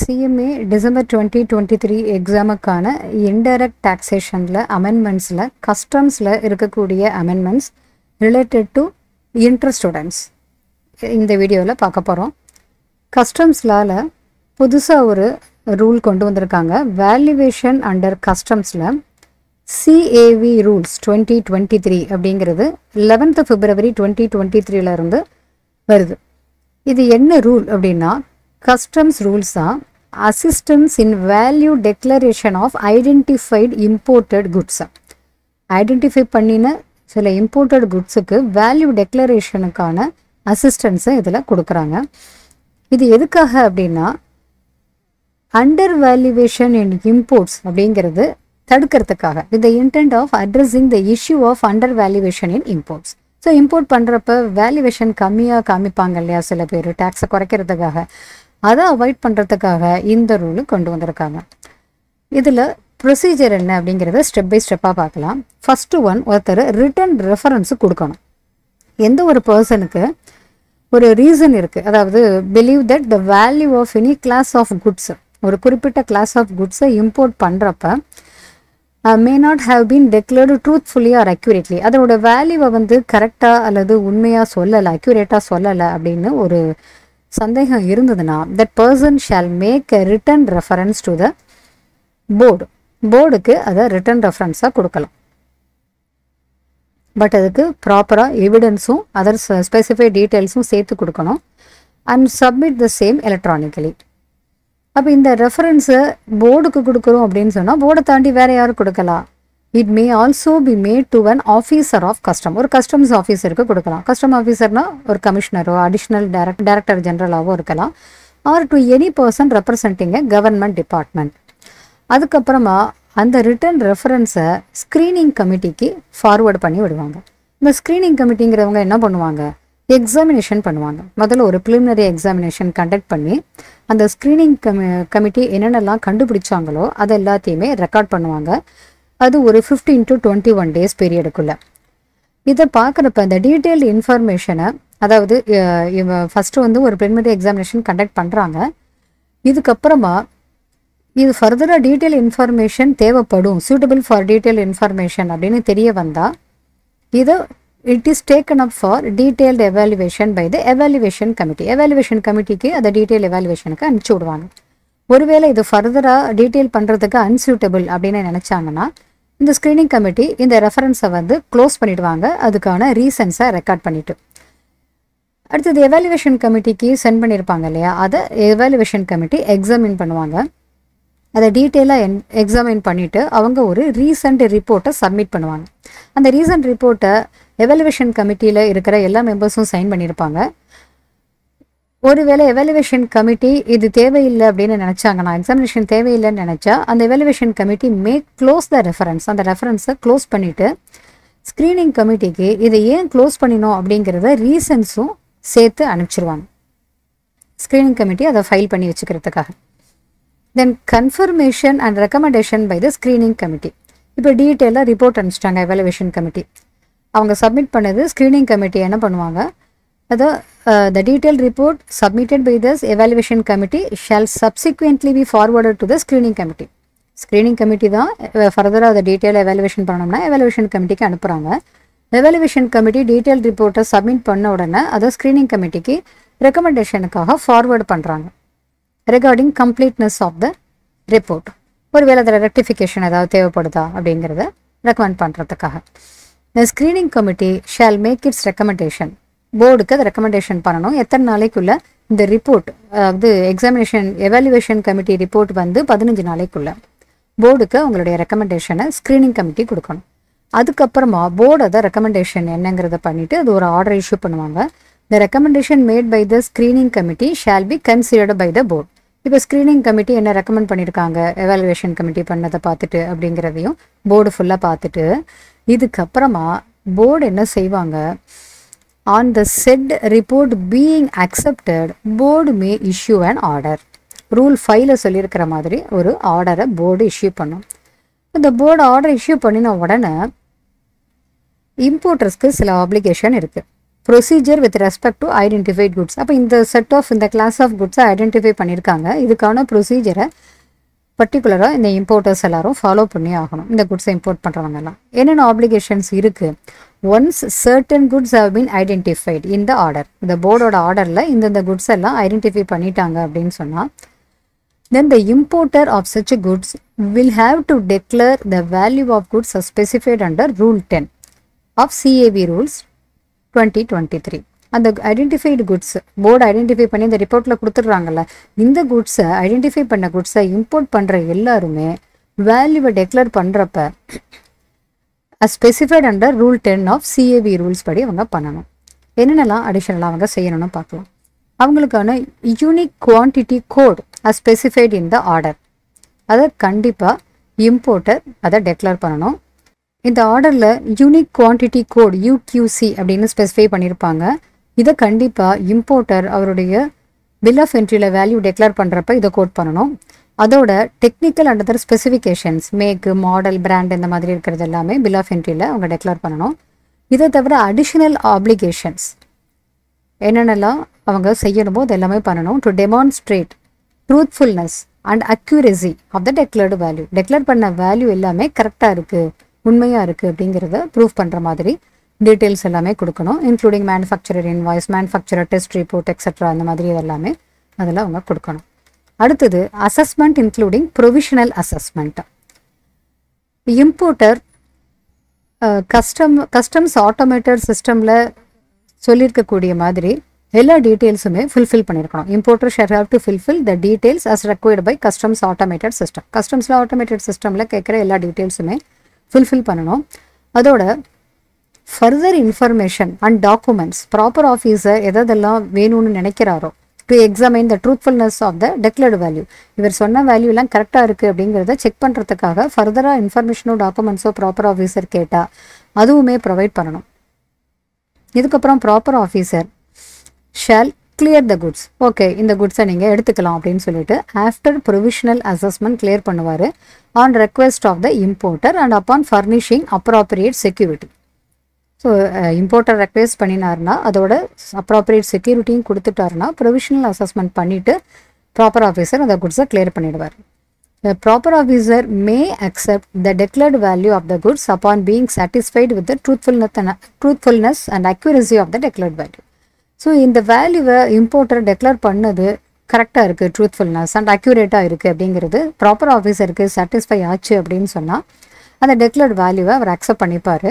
CMA December twenty twenty three எக்ஸாமுக்கான indirect டாக்ஸேஷனில் அமெண்ட்மெண்ட்ஸில் கஸ்டம்ஸில் இருக்கக்கூடிய amendments related to inter students இந்த வீடியோவில் பார்க்க போகிறோம் கஸ்டம்ஸ்லால் புதுசாக ஒரு ரூல் கொண்டு வந்திருக்காங்க. Valuation under கஸ்டம்ஸில் CAV rules twenty twenty three அப்படிங்கிறது லெவன்த்து பிப்ரவரி டுவெண்ட்டி டுவெண்ட்டி த்ரீலேருந்து வருது. இது என்ன ரூல் அப்படின்னா கஸ்டம்ஸ் ரூல்ஸாக தான் assistance in value declaration of identified imported குட்ஸை identify பண்ணின சில இம்போர்ட்டட் குட்ஸுக்கு வேல்யூ டெக்ளரேஷனுக்கான அசிஸ்டன்ஸை இதில் கொடுக்குறாங்க. இது எதுக்காக அப்படின்னா அண்டர் வேல்யூவேஷன் இன் இம்போர்ட்ஸ் அப்படிங்கிறது தடுக்கிறதுக்காக. With the intent of addressing the issue of under valuation in imports so import பண்ணுறப்ப வேல்யூவேஷன் கம்மியாக காமிப்பாங்க இல்லையா சில பேர்? டேக்ஸை குறைக்கிறதுக்காக. அதை அவாய்ட் பண்ணுறதுக்காக இந்த ரூலு கொண்டு வந்திருக்காங்க. இதில் ப்ரொசீஜர் என்ன அப்படிங்கிறத ஸ்டெப் பை ஸ்டெப்பாக பார்க்கலாம். ஃபஸ்ட்டு ஒன் ஒருத்தர் ரிட்டன் ரெஃபரன்ஸு கொடுக்கணும். எந்த ஒரு பர்சனுக்கு ஒரு ரீசன் இருக்குது அதாவது believe that the value of any class of goods ஒரு குறிப்பிட்ட கிளாஸ் ஆஃப் குட்ஸை இம்போர்ட் பண்ணுறப்ப may not have been declared truthfully or accurately அதோட வேல்யூவை வந்து கரெக்டாக அல்லது உண்மையாக சொல்லலை அக்யூரேட்டாக சொல்லலை அப்படின்னு ஒரு சந்தேகம் இருந்ததுன்னா that person shall make a written reference to the board போர்டுக்கு அதை ரிட்டன் ரெஃபரன்ஸாக கொடுக்கலாம். பட் அதுக்கு ப்ராப்பராக எவிடன்ஸும் அதர் ஸ்பெசிஃபைட் டீட்டெயில்ஸும் சேர்த்து கொடுக்கணும் and submit the same electronically அப்போ இந்த ரெஃபரன்ஸை போர்டுக்கு கொடுக்குறோம் அப்படின்னு சொன்னால் போர்டை தாண்டி வேற யாரும் கொடுக்கலாம் it may also be made to an officer of custom ஒரு கஸ்டம்ஸ் ஆஃபீஸருக்கு கொடுக்கலாம். கஸ்டம் ஆஃபீஸர்னா ஒரு கமிஷனரோ அடிஷ்னல் டைரக்ட் டைரக்டர் ஜெனரலாவோ இருக்கலாம். Or to any person representing a government department அதுக்கப்புறமா அந்த ரிட்டன் ரெஃபரன்ஸை ஸ்க்ரீனிங் கமிட்டிக்கு ஃபார்வேர்டு பண்ணி விடுவாங்க. இந்த ஸ்க்ரீனிங் கமிட்டிங்கிறவங்க என்ன பண்ணுவாங்க? எக்ஸாமினேஷன் பண்ணுவாங்க. முதல்ல ஒரு ப்ரிலிமினரி எக்ஸாமினேஷன் கண்டக்ட் பண்ணி அந்த ஸ்க்ரீனிங் கமி கமிட்டி என்னென்னலாம் கண்டுபிடிச்சாங்களோ அது எல்லாத்தையுமே ரெக்கார்ட் பண்ணுவாங்க. அது ஒரு fifteen to twenty one days பீரியடுக்குள்ளே இதை பார்க்குறப்ப இந்த டீட்டெயில்டு இன்ஃபர்மேஷனை அதாவது ஃபஸ்ட்டு வந்து ஒரு ப்ரிலிமினரி எக்ஸாமினேஷன் கண்டக்ட் பண்ணுறாங்க இதுக்கப்புறமா இது ஃபர்தராக டீட்டெயில் இன்ஃபர்மேஷன் தேவைப்படும் சூட்டபிள் ஃபார் டீட்டெயில் இன்ஃபர்மேஷன் அப்படின்னு தெரிய வந்தால் இதை it is taken up for detailed evaluation by the evaluation committee evaluation கமிட்டிக்கு அதை டீட்டெயில் எவாலுவேஷனுக்கு அனுப்பிச்சி விடுவாங்க. ஒருவேளை இது ஃபர்தராக டீட்டெயில் பண்ணுறதுக்கு அன்சூட்டபிள் அப்படின்னு நினச்சாங்கன்னா இந்த ஸ்க்ரீனிங் கமிட்டி இந்த ரெஃபரன்ஸை வந்து க்ளோஸ் பண்ணிடுவாங்க. அதுக்கான ரீசன்ஸை ரெக்கார்ட் பண்ணிவிட்டு அடுத்தது எவாலுவேஷன் கமிட்டிக்கு சென்ட் பண்ணியிருப்பாங்க இல்லையா? அதை எவாலுவேஷன் கமிட்டி எக்ஸாமின் பண்ணுவாங்க. அதை டீட்டெயிலாக என் எக்ஸாமின் பண்ணிவிட்டு அவங்க ஒரு ரீசன்ட் ரிப்போர்ட்டை சப்மிட் பண்ணுவாங்க. அந்த ரீசன்ட் ரிப்போர்ட்டை எவாலுவேஷன் கமிட்டியில் இருக்கிற எல்லா மெம்பர்ஸும் சைன் பண்ணியிருப்பாங்க ஒருவேளை எவலுவேஷன் கமிட்டி இது தேவையில்லை அப்படின்னு நினச்சாங்கன்னா எக்ஸாமினேஷன் தேவையில்லைன்னு நினச்சா அந்த evaluation committee may close the reference அந்த ரெஃபரன்ஸை க்ளோஸ் பண்ணிவிட்டு ஸ்க்ரீனிங் கமிட்டிக்கு இதை ஏன் க்ளோஸ் பண்ணினோம் அப்படிங்கிறத ரீசன்ஸும் சேர்த்து அனுப்பிச்சிருவாங்க. ஸ்க்ரீனிங் கமிட்டி அதை ஃபைல் பண்ணி வச்சுக்கிறதுக்காக. Then confirmation and recommendation by the screening committee இப்போ டீட்டெயிலாக ரிப்போர்ட் அனுப்பிச்சிட்டாங்க எவலுவேஷன் கமிட்டி அவங்க சப்மிட் பண்ணது ஸ்க்ரீனிங் கமிட்டி என்ன பண்ணுவாங்க? அதை the detail report submitted by thus evaluation committee shall subsequently be forwarded to the screening committee screening committee தான் ஃபர்தராக அதை டீட்டெயில் எவாலுவேஷன் பண்ணணும்னா எவாலுவேஷன் கமிட்டிக்கு அனுப்புகிறாங்க எவாலுவேஷன் கமிட்டி டீட்டெயில் ரிப்போர்ட்டை சப்மிட் பண்ண உடனே அதை ஸ்க்ரீனிங் கமிட்டிக்கு ரெக்கமெண்டேஷனுக்காக ஃபார்வேர்டு பண்ணுறாங்க regarding completeness of the report ஒருவேளை அதில் ரெக்டிஃபிகேஷன் ஏதாவது தேவைப்படுதா அப்படிங்கிறத ரெக்கமெண்ட் பண்ணுறதுக்காக the screening committee shall make its recommendation போர்டுக்கு அதை ரெக்கமெண்டேஷன் பண்ணணும். எத்தனை நாளைக்குள்ள இந்த ரிப்போர்ட் அதாவது எக்ஸாமினேஷன் எவாலுவேஷன் கமிட்டி ரிப்போர்ட் வந்து பதினஞ்சு நாளைக்குள்ளே போர்டுக்கு உங்களுடைய ரெக்கமெண்டேஷனை ஸ்க்ரீனிங் கமிட்டி கொடுக்கணும். அதுக்கப்புறமா போர்டு அதை ரெக்கமெண்டேஷன் என்னங்கிறத பண்ணிவிட்டு அது ஒரு ஆர்டர் இஷ்யூ பண்ணுவாங்க. The recommendation made by the screening committee shall be considered by the board இப்போ ஸ்க்ரீனிங் கமிட்டி என்ன ரெக்கமெண்ட் பண்ணியிருக்காங்க எவாலுவேஷன் கமிட்டி பண்ணதை பார்த்துட்டு அப்படிங்கிறதையும் போர்டு ஃபுல்லாக பார்த்துட்டு இதுக்கப்புறமா போர்டு என்ன செய்வாங்க? On the set report being accepted board may issue an order rule ஃபைவ்ல சொல்லியிருக்கிற மாதிரி ஒரு ஆர்டரை போர்டு இஷ்யூ பண்ணும். இந்த போர்டு ஆர்டர் இஷ்யூ பண்ணின உடனே இம்போர்ட்டர்ஸ்க்கு சில ஆப்ளிகேஷன் இருக்குது procedure with respect to identified goods அப்போ இந்த செட் ஆஃப் இந்த கிளாஸ் ஆஃப் குட்ஸை ஐடென்டிஃபை பண்ணியிருக்காங்க. இதுக்கான ப்ரொசீஜரை பர்டிகுலராக இந்த இம்போர்ட்டர்ஸ் எல்லாரும் ஃபாலோ பண்ணி ஆகணும். இந்த குட்ஸை இம்போர்ட் பண்ணுறவங்க எல்லாம். என்னென்ன ஆப்ளிகேஷன்ஸ் இருக்குது once certain goods have been identified இந்த ஆர்டர் இந்த போர்டோட ஆர்டரில் இந்தந்த குட்ஸ் எல்லாம் ஐடென்டிஃபை பண்ணிட்டாங்க அப்படின்னு சொன்னால் then the importer of such goods will have to declare the value of goods specified under rule ten of CAV rules twenty twenty three அந்த ஐடென்டிஃபைடு குட்ஸ் போர்டு ஐடென்டிஃபை பண்ணி இந்த ரிப்போர்ட்டில் கொடுத்துட்றாங்கல்ல இந்த குட்ஸை ஐடென்டிஃபை பண்ண குட்ஸை இம்போர்ட் பண்ணுற எல்லாருமே வேல்யூவை டெக்ளேர் பண்ணுறப்ப specified under rule ten of CAV rules படி அவங்க பண்ணணும். என்னென்னலாம் அடிஷனலாக அவங்க செய்யணும்னு பார்க்கலாம். அவங்களுக்கான unique quantity code as specified in the order அதை கண்டிப்பாக இம்போர்ட்டர் அதை டெக்ளேர் பண்ணணும். இந்த ஆர்டரில் யூனிக் குவான்டிட்டி கோட் யூக்யூசி அப்படின்னு ஸ்பெசிஃபை பண்ணியிருப்பாங்க இதை கண்டிப்பாக இம்போர்ட்டர் அவருடைய பில் ஆஃப் என்ட்ரியில் வேல்யூ டெக்ளேர் பண்ணுறப்ப இதை கோட் பண்ணணும். அதோட technical and other specifications make model brand இந்த மாதிரி இருக்கிறது எல்லாமே பில் ஆஃப் என்ட்ரியில் அவங்க டெக்ளேர் பண்ணணும். இதை தவிர அடிஷ்னல் ஆப்ளிகேஷன்ஸ் என்னென்னலாம் அவங்க செய்யணுமோ அது எல்லாமே பண்ணணும். To demonstrate truthfulness and accuracy of the declared value declare பண்ண வேல்யூ எல்லாமே கரெக்டாக இருக்குது உண்மையாக இருக்குது அப்படிங்கிறத ப்ரூவ் பண்ணுற மாதிரி டீட்டெயில்ஸ் எல்லாமே கொடுக்கணும் including manufacturer invoice manufacturer test report extra அந்த மாதிரி இதெல்லாமே அதில் அவங்க கொடுக்கணும். அடுத்தது assessment including provisional assessment importer custom customs automated சிஸ்டமில் சொல்லியிருக்கக்கூடிய மாதிரி எல்லா டீட்டெயில்ஸுமே ஃபுல்ஃபில் பண்ணியிருக்கணும் importer shall have to fulfil the details as required by customs automated system கஸ்டம்ஸில் automated சிஸ்டமில் கேட்குற எல்லா டீட்டெயில்ஸுமே ஃபுல்ஃபில் பண்ணணும். அதோட further information and documents proper officer எதெல்லாம் வேணும்னு நினைக்கிறாரோ to examine the truthfulness of the declared value இவர் சொன்ன வேல்யூ எல்லாம் கரெக்டாக இருக்குது அப்படிங்கிறத செக் பண்ணுறதுக்காக ஃபர்தராக இன்ஃபர்மேஷனோ டாக்குமெண்ட்ஸோ ப்ராப்பர் ஆஃபீஸர் கேட்டால் அதுவுமே ப்ரொவைட் பண்ணணும். இதுக்கப்புறம் proper officer shall clear the goods okay இந்த குட்ஸை நீங்கள் எடுத்துக்கலாம் அப்படின்னு சொல்லிட்டு ஆஃப்டர் ப்ரொவிஷனல் அசஸ்மெண்ட் கிளியர் பண்ணுவார் on request of the importer and upon furnishing appropriate security so importer request பண்ணினார்னா அதோட அப்ராப்ரியேட் செக்யூரிட்டியும் கொடுத்துட்டாருன்னா ப்ரொவிஷனல் அசஸ்மெண்ட் பண்ணிவிட்டு ப்ராப்பர் ஆஃபீஸர் அந்த குட்ஸை கிளியர் பண்ணிடுவார் The proper officer may accept the declared value of the goods upon being satisfied with the truthfulness and, truthfulness and accuracy of the declared value. So இந்த வேல்யூவை importer declare பண்ணது கரெக்டாக இருக்குது truthfulness and அக்யூரேட்டாக இருக்குது அப்படிங்கிறது proper ஆஃபீஸருக்கு satisfy ஆச்சு அப்படின்னு சொன்னால் அந்த டெக்ளேர்ட் வேல்யூவை அவர் அக்செப்ட் பண்ணிப்பார்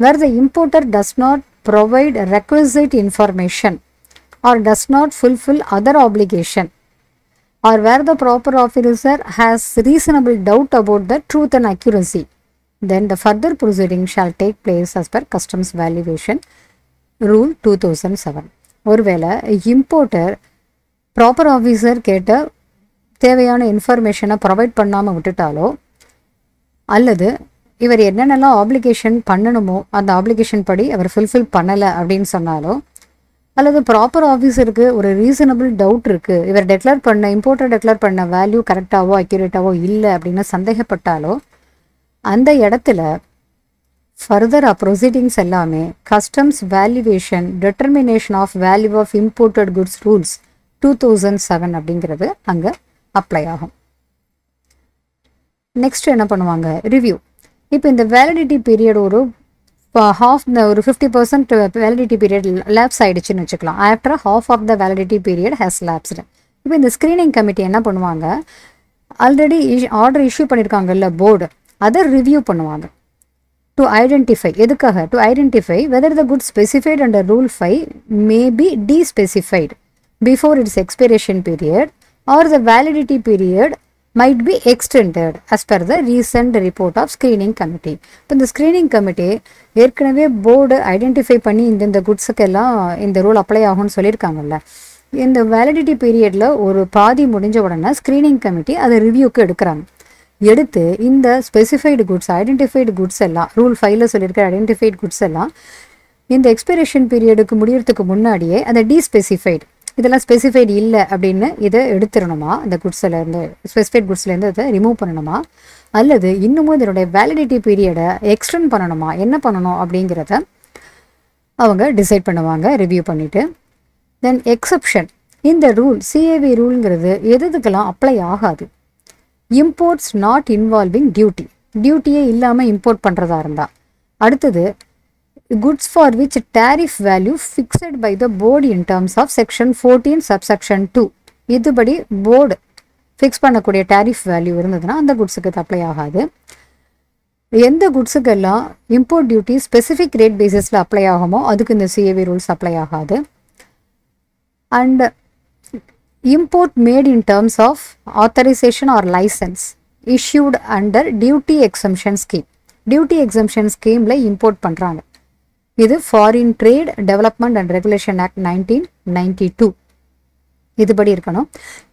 Where the importer does not provide requested information or does not fulfil other application or where the proper officer has reasonable doubt about the truth and accuracy, then the further proceeding shall take place as per customs valuation rule 2007. ஒருவேளை importer proper officer கேட்ட தேவையான இன்ஃபர்மேஷனை provide பண்ணாமல் விட்டுட்டாலோ அல்லது இவர் என்னென்னலாம் application பண்ணணுமோ அந்த ஆப்ளிகேஷன் படி அவர் ஃபுல்ஃபில் பண்ணலை அப்படின்னு சொன்னாலோ அல்லது ப்ராப்பர் ஆஃபீஸருக்கு ஒரு ரீசனபிள் டவுட் இருக்குது இவர் டெக்ளேர் பண்ண இம்போர்ட்டர் டெக்ளேர் பண்ண வேல்யூ கரெக்டாகவோ அக்யூரேட்டாவோ இல்லை அப்படின்னு சந்தேகப்பட்டாலோ அந்த இடத்துல ஃபர்தர் ப்ரொசீடிங்ஸ் எல்லாமே customs valuation determination of value of imported goods rules two thousand seven அப்படிங்கிறது அங்கே அப்ளை ஆகும். நெக்ஸ்ட் என்ன பண்ணுவாங்க? ரிவ்யூ இப்போ இந்த வேலிடிட்டி பீரியட் ஒரு ஹாஃப் ஒரு fifty percent validity period lapse ஆகிடுச்சுன்னு வச்சுக்கலாம். After half of the validity period has lapsed இப்போ இந்த ஸ்க்ரீனிங் கமிட்டி என்ன பண்ணுவாங்க? ஆல்ரெடி ஆர்டர் இஷ்யூ பண்ணியிருக்காங்கல்ல போர்டு அதை ரிவ்யூ பண்ணுவாங்க. டு ஐடென்டிஃபை எதுக்காக? To identify whether the good specified under rule five may be despecified before its expiration period or the validity period might be extended as per the recent report of screening committee. இப்போ இந்த screening committee ஏற்கனவே board identify பண்ணி இந்த இந்த குட்ஸுக்கெல்லாம் இந்த rule apply ஆகும்னு சொல்லியிருக்காங்கல்ல. இந்த validity பீரியடில் ஒரு பாதி முடிஞ்ச உடனே ஸ்க்ரீனிங் கமிட்டி அதை ரிவ்யூக்கு எடுக்கிறாங்க. எடுத்து இந்த ஸ்பெசிஃபைடு குட்ஸ் ஐடென்டிஃபைடு குட்ஸ் எல்லாம் ரூல் ஃபைவ்ல சொல்லியிருக்க ஐடென்டிஃபைடு குட்ஸ் எல்லாம் இந்த எக்ஸ்பிரேஷன் பீரியடுக்கு முடியறதுக்கு முன்னாடியே அதை டீஸ்பெசிஃபைடு இதெல்லாம் ஸ்பெசிஃபைடு இல்லை அப்படின்னு இதை எடுத்துடணுமா? இந்த குட்ஸ்லேருந்து ஸ்பெசிஃபைட் குட்ஸ்லேருந்து அதை ரிமூவ் பண்ணணுமா? அல்லது இன்னமும் இதனுடைய வேலிடிட்டி பீரியடை எக்ஸ்டெண்ட் பண்ணணுமா? என்ன பண்ணணும் அப்படிங்கிறத அவங்க டிசைட் பண்ணுவாங்க ரிவ்யூ பண்ணிவிட்டு தென் எக்ஸப்ஷன் இந்த ரூல் சிஏவி ரூல்ங்கிறது எது எதுக்கெல்லாம் அப்ளை ஆகாது? இம்போர்ட்ஸ் நாட் இன்வால்விங் டியூட்டி டியூட்டியே இல்லாமல் இம்போர்ட் பண்ணுறதா இருந்தால் அடுத்தது goods for which tariff value fixed by the board in terms of section fourteen subsection two இதுபடி board fix பண்ணக்கூடிய டேரிஃப் வேல்யூ இருந்ததுன்னா அந்த குட்ஸுக்கு இது அப்ளை ஆகாது. எந்த குட்ஸுக்கெல்லாம் இம்போர்ட் டியூட்டி ஸ்பெசிஃபிக் ரேட் பேசிஸில் அப்ளை ஆகுமோ அதுக்கு இந்த சிஏவி ரூல்ஸ் அப்ளை ஆகாது. And import made in terms of authorisation or license issued under duty exemption scheme duty exemption ஸ்கீமில் இம்போர்ட் பண்ணுறாங்க இது foreign trade development and regulation act nineteen ninety two இதுபடி இருக்கணும்.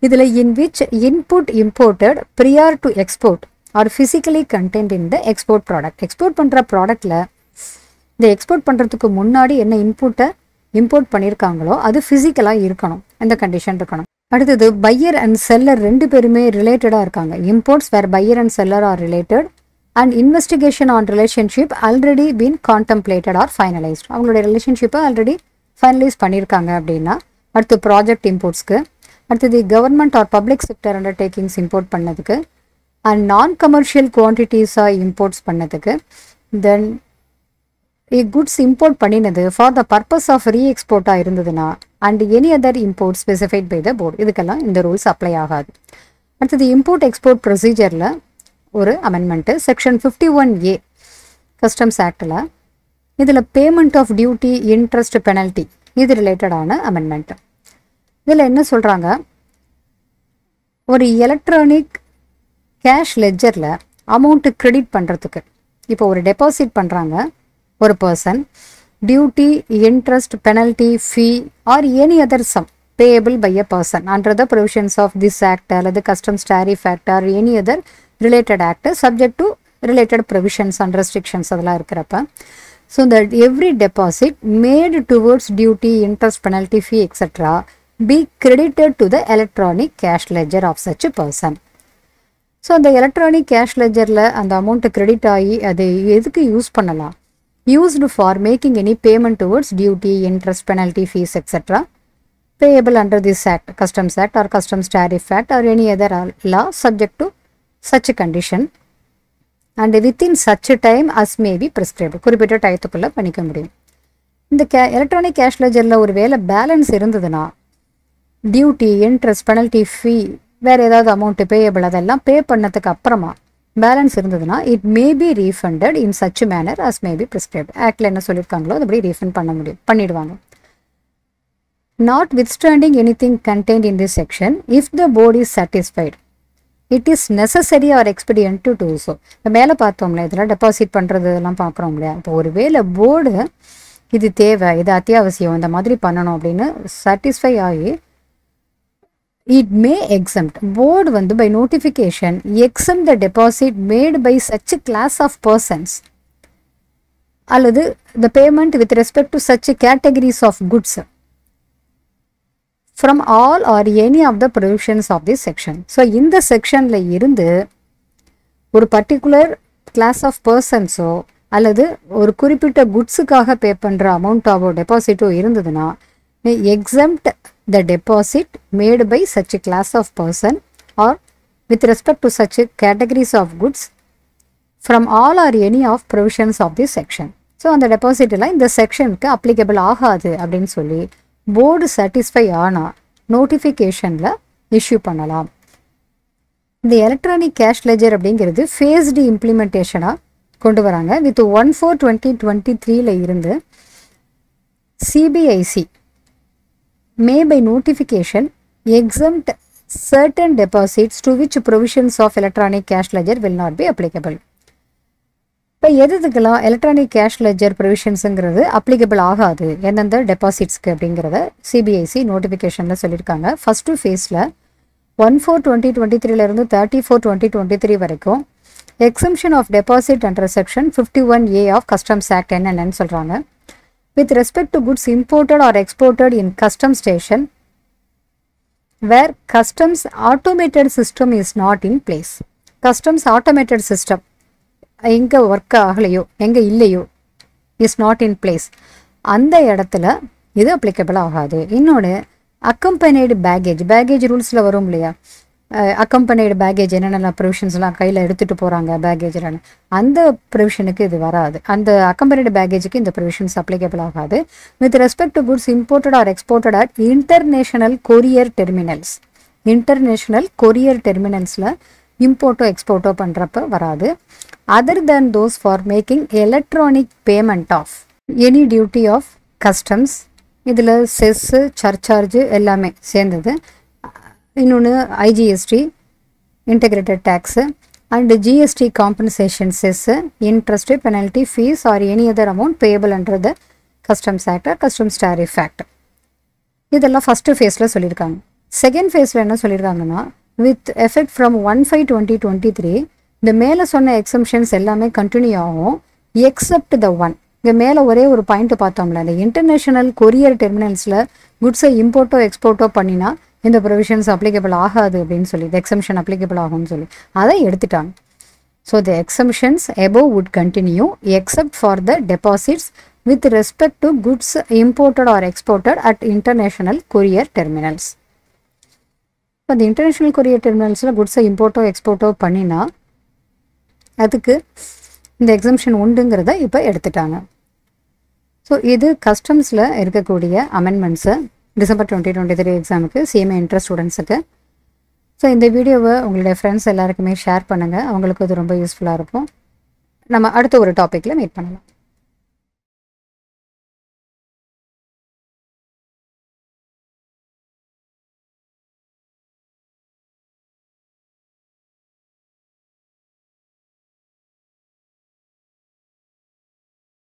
இதில் in which input imported prior to export or physically content in the export product export பண்ணுற ப்ராடக்டில் இந்த export பண்ணுறதுக்கு முன்னாடி என்ன இன்புட்டை இம்போர்ட் பண்ணியிருக்காங்களோ அது ஃபிசிக்கலாக இருக்கணும். இந்த கண்டிஷன் இருக்கணும். அடுத்தது பையர் அண்ட் செல்லர் ரெண்டு பேருமே ரிலேட்டடாக இருக்காங்க. Imports where buyer and seller are related and investigation on relationship already been contemplated or finalised அவங்களுடைய ரிலேஷன்ஷிப்பை ஆல்ரெடி ஃபைனலைஸ் பண்ணியிருக்காங்க அப்படின்னா அடுத்து ப்ராஜெக்ட் இம்போர்ட்ஸ்க்கு அடுத்தது government or public sector undertakings import பண்ணதுக்கு அண்ட் நான் கமர்ஷியல் குவான்டிட்டிஸாக இம்போர்ட்ஸ் பண்ணதுக்கு தென் குட்ஸ் இம்போர்ட் பண்ணினது ஃபார் த பர்பஸ் ஆஃப் ரீ எக்ஸ்போர்ட்டாக இருந்ததுன்னா and any other import specified by the board இதுக்கெல்லாம் இந்த ரூல்ஸ் அப்ளை ஆகாது. அடுத்தது இம்போர்ட் எக்ஸ்போர்ட் ப்ரொசீஜரில் ஒரு amendment section fifty one A customs ஆக்டில் இதில் payment of duty interest penalty இது ரிலேட்டடான அமெண்ட்மெண்ட் இதில் என்ன சொல்கிறாங்க ஒரு எலக்ட்ரானிக் கேஷ் லெஜரில் அமௌண்ட்டு கிரெடிட் பண்ணுறதுக்கு இப்போ ஒரு டெபாசிட் பண்ணுறாங்க ஒரு person duty interest penalty fee or any other sum payable by a person under the provisions of this act அல்லது customs tariff act or any other related act subject to related provisions and restrictions அதெல்லாம் இருக்கிறப்ப. So இந்த every deposit made towards duty interest penalty fee etcetera be credited to the electronic cash ledger of such person so அந்த electronic cash லெஜரில் அந்த amount credit ஆகி அது எதுக்கு use பண்ணலாம்? Used for making any payment towards duty interest penalty fees etc. Payable under this act customs act or customs tariff act or any other law subject to such a condition and within such a time as may be prescribed. குறிப்பிட்ட டயத்துக்குள்ளே பண்ணிக்க முடியும். இந்த K electronic cash லெஜரில் ஒரு வேலை balance இருந்ததுன்னா duty interest penalty ஃபீ வேறு ஏதாவது அமௌண்ட்டு பேயபிள் அதெல்லாம் பே பண்ணதுக்கு அப்புறமா பேலன்ஸ் இருந்ததுன்னா it may be refunded in such manner as may be prescribe ஆக்டில் என்ன சொல்லியிருக்காங்களோ அதுபடி ரீஃபண்ட் பண்ண முடியும் பண்ணிடுவாங்க. Notwithstanding anything content in this section if the board is satisfied it is necessary or expedient to do so இப்போ மேலே பார்த்தோம்ல இதெல்லாம் டெபாசிட் பண்ணுறது இதெல்லாம் பார்க்குறோம் இல்லையா? இப்போ ஒரு வேளை போர்டு இது தேவை இது அத்தியாவசியம் இந்த மாதிரி பண்ணணும் அப்படின்னு சாட்டிஸ்ஃபை ஆகி இட் மே exempt. போர்டு வந்து by notification exempt the deposit made by such class of persons அல்லது the payment with respect to such categories of goods from all or any of the provisions of the section so இந்த செக்ஷனில் இருந்து ஒரு particular class of பர்சன்ஸோ அல்லது ஒரு குறிப்பிட்ட குட்ஸுக்காக பே பண்ணுற அமௌண்ட்டாவோ டெபாசிட்டோ இருந்ததுன்னா exempt the deposit made by such class of person or with respect to such categories of goods from all or any of provisions of the section so அந்த டெபாசிட்டெல்லாம் இந்த செக்ஷனுக்கு அப்ளிகபிள் ஆகாது அப்படின்னு சொல்லி போர்டு சாட்டிஸ்ஃபை ஆனால் நோட்டிஃபிகேஷனில் இஷ்யூ பண்ணலாம் இந்த எலக்ட்ரானிக் கேஷ் லெஜர் அப்படிங்கிறது ஃபேஸ்டு இம்ப்ளிமெண்டேஷனாக கொண்டு வராங்க with one four twenty twenty த்ரீல இருந்து CBIC may by notification exempt certain deposits to which provisions of electronic cash ledger will not be applicable. இப்போ எதுக்கெல்லாம் எலக்ட்ரானிக் கேஷ் லெஜர் ப்ரொவிஷன்ஸுங்கிறது அப்ளிகபிள் ஆகாது? எந்தெந்த டெபாசிட்ஸ்க்கு அப்படிங்கிறத சிபிஐசி நோட்டிஃபிகேஷனில் சொல்லியிருக்காங்க. ஃபஸ்ட்டு ஃபேஸில் one four twenty twenty த்ரீலேருந்து thirty four twenty twenty three வரைக்கும் exemption of deposit under section fifty one A of customs act என்னென்னு சொல்கிறாங்க with respect to goods imported or exported in custom station where customs automated system is not in place. Customs automated system எங்கே work ஆகலையோ எங்கே இல்லையோ is not in place அந்த இடத்துல இது applicable ஆகாது. இன்னொன்று அக்கம்பனைடு பேகேஜ் பேகேஜ் ரூல்ஸில் வரும் இல்லையா? அக்கம்பனைடு பேகேஜ் என்னென்ன ப்ரொவிஷன்ஸ்லாம் கையில் எடுத்துகிட்டு போகிறாங்க பேகேஜில் அந்த ப்ரொவிஷனுக்கு இது வராது. அந்த அக்கம்பனைடு பேகேஜுக்கு இந்த ப்ரொவிஷன்ஸ் அப்ளிகபிள் ஆகாது. With respect to goods imported or exported at international courier terminals international courier டெர்மினல்ஸில் இம்போர்ட்டோ எக்ஸ்போர்ட்டோ பண்ணுறப்ப வராது. Other than those for making electronic payment of any duty of customs இதில் செஸ்ஸு சர்ச்சார்ஜு எல்லாமே சேர்ந்தது. இன்னொன்று IGST integrated tax and GST compensation cess interest penalty fees or any other amount payable under the customs act customs tariff act இதெல்லாம் first ஃபேஸில் சொல்லியிருக்காங்க. Second ஃபேஸில் என்ன சொல்லியிருக்காங்கன்னா with effect from one five twenty twenty three இந்த மேலே சொன்ன exemptions எல்லாமே கண்டினியூ ஆகும். எக்ஸப்ட் த ஒன் இங்கே மேலே ஒரே ஒரு பாயிண்ட் பார்த்தோம்ல இந்த இன்டர்நேஷனல் கொரியர் டெர்மினல்ஸில் குட்ஸை இம்போர்ட்டோ எக்ஸ்போர்ட்டோ பண்ணினா இந்த ப்ரொவிஷன்ஸ் அப்ளிகபிள் ஆகாது அப்படின்னு சொல்லி இந்த எக்ஸம்ஷன் அப்ளிகபிள் ஆகும்னு சொல்லி அதை எடுத்துட்டாங்க. So the exemptions above would continue except for the deposits with respect to goods imported or exported at international courier terminals இப்போ அந்த இன்டர்நேஷ்னல் கொரியர் டெர்மினல்ஸில் குட்ஸை இம்போர்ட்டோ எக்ஸ்போர்ட்டோ பண்ணினா அதுக்கு இந்த எக்ஸம்ஷன் உண்டுங்கிறத இப்போ எடுத்துட்டாங்க. ஸோ இது கஸ்டம்ஸில் இருக்கக்கூடிய amendments December twenty twenty three எக்ஸாமுக்கு சிஎம்ஏ இன்ட்ரெஸ்ட் ஸ்டூடெண்ட்ஸுக்கு ஸோ இந்த வீடியோவை உங்களுடைய ஃப்ரெண்ட்ஸ் எல்லாருக்குமே ஷேர் பண்ணுங்கள் அவங்களுக்கு இது ரொம்ப யூஸ்ஃபுல்லாக இருக்கும். நம்ம அடுத்த ஒரு டாப்பிக்கில் மீட் பண்ணலாம்.